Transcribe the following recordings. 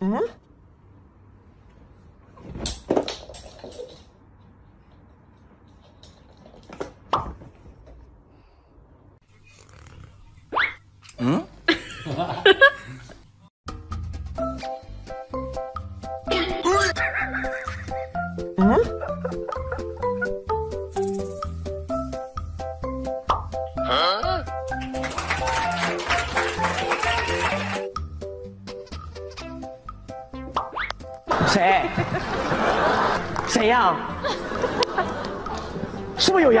嗯？嗯？谁？谁呀？是不是有人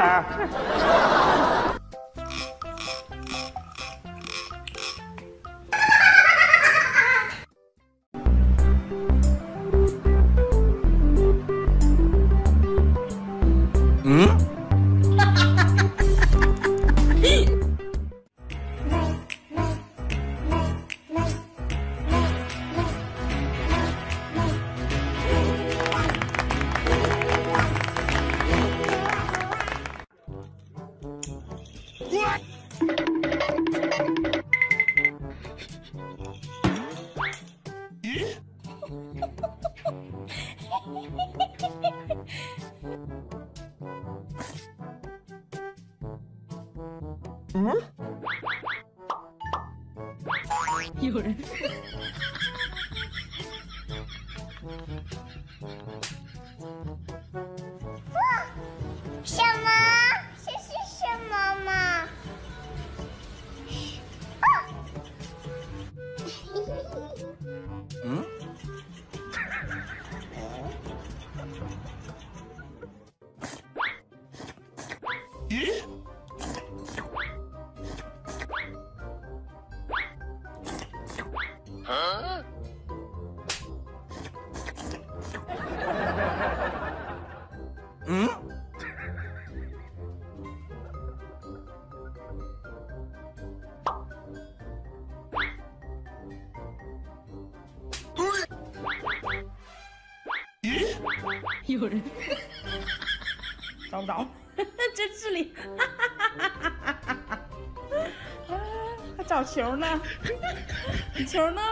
嗯？有人。嗯？嗯？有人。找不着，真是里。啊，还找球呢？球呢？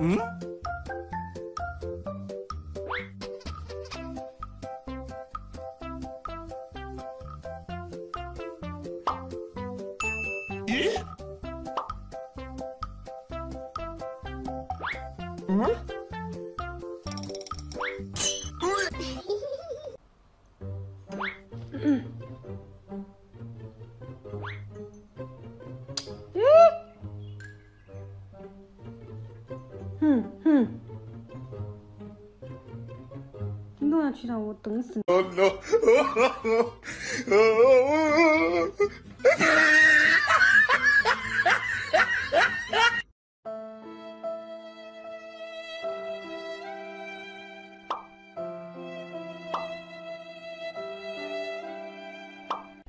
嗯？嗯？哼哼。你弄下去让我等死你！Oh no!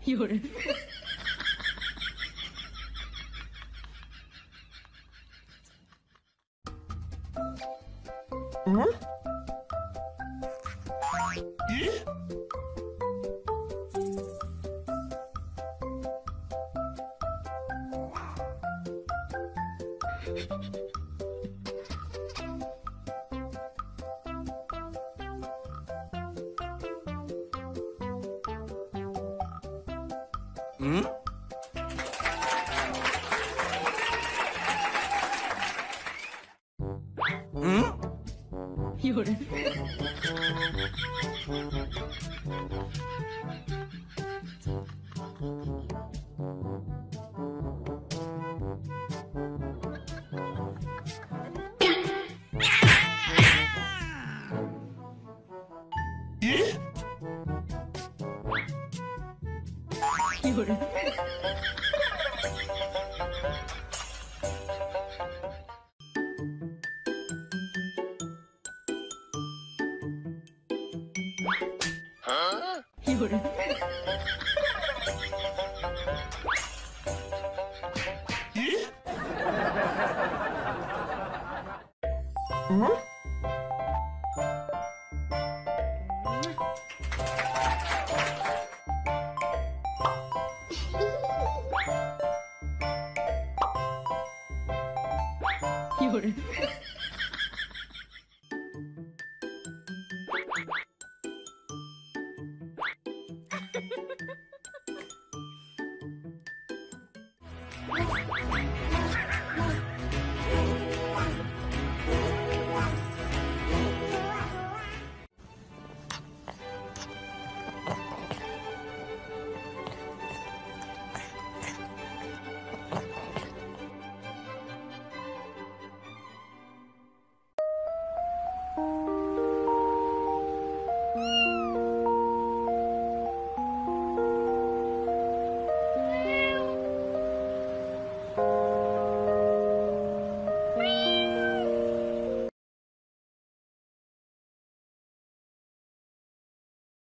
有人。嗯？咦嗯？嗯？有人。有人。有人。咦嗯？有人。